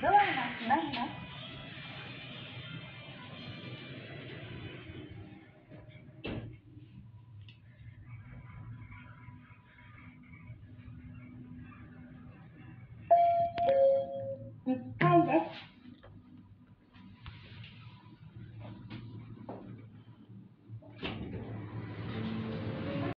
ドアが閉まります。